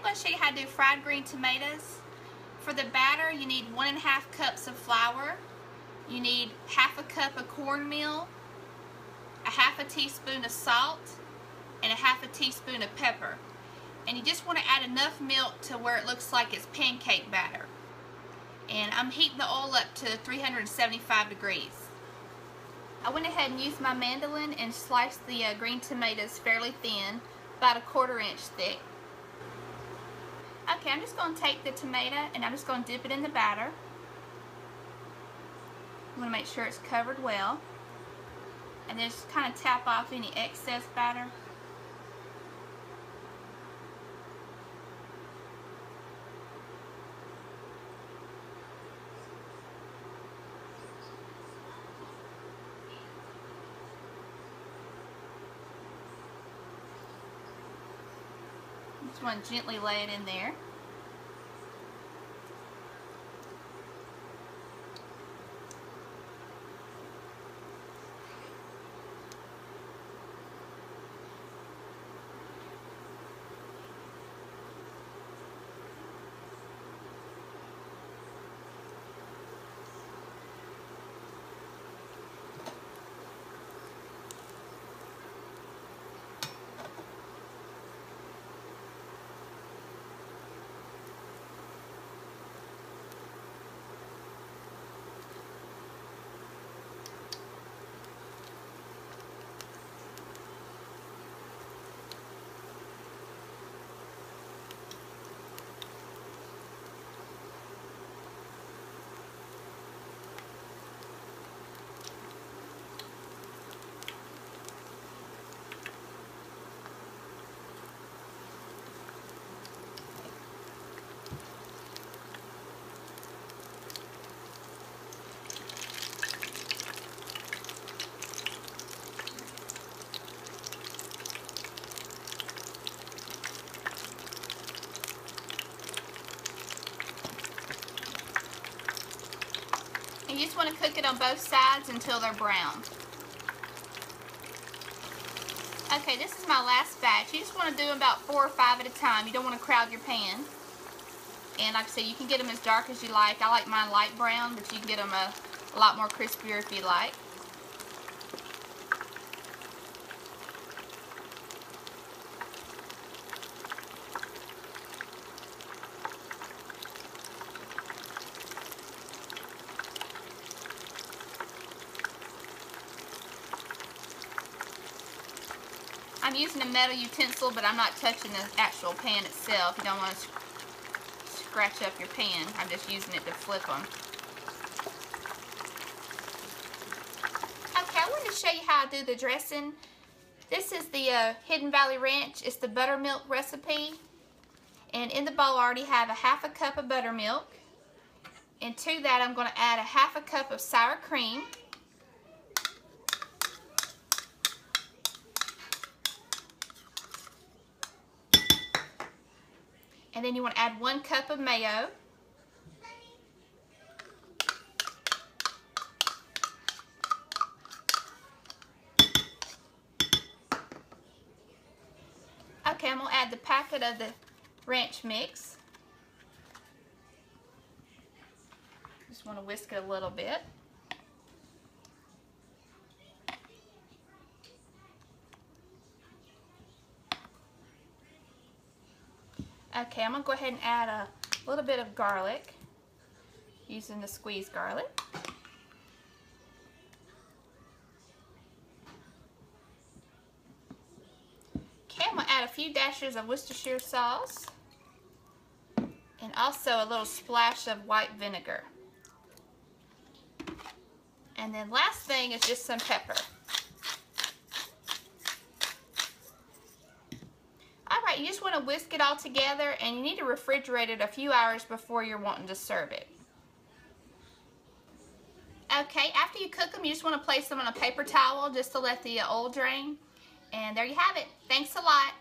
I'm going to show you how to do fried green tomatoes. For the batter, you need one and a half cups of flour. You need half a cup of cornmeal, a half a teaspoon of salt, and a half a teaspoon of pepper. And you just want to add enough milk to where it looks like it's pancake batter. And I'm heating the oil up to 375 degrees. I went ahead and used my mandolin and sliced the uh, green tomatoes fairly thin, about a quarter inch thick. Okay, I'm just going to take the tomato and I'm just going to dip it in the batter. I'm going to make sure it's covered well. And then just kind of tap off any excess batter. Just want to gently lay it in there. You just want to cook it on both sides until they're brown. Okay, this is my last batch. You just want to do about four or five at a time. You don't want to crowd your pan. And like I said, you can get them as dark as you like. I like mine light brown, but you can get them a, a lot more crispier if you like. I'm using a metal utensil, but I'm not touching the actual pan itself. You don't want to scratch up your pan. I'm just using it to flip them. Okay, I wanted to show you how I do the dressing. This is the uh, Hidden Valley Ranch. It's the buttermilk recipe. And in the bowl I already have a half a cup of buttermilk. And to that I'm going to add a half a cup of sour cream. And then you want to add one cup of mayo. Okay, I'm going to add the packet of the ranch mix. Just want to whisk it a little bit. Okay, I'm going to go ahead and add a little bit of garlic using the squeezed garlic. Okay, I'm going to add a few dashes of Worcestershire sauce and also a little splash of white vinegar. And then last thing is just some pepper. Alright, you just want to whisk it all together and you need to refrigerate it a few hours before you're wanting to serve it. Okay, after you cook them, you just want to place them on a paper towel just to let the oil drain. And there you have it. Thanks a lot.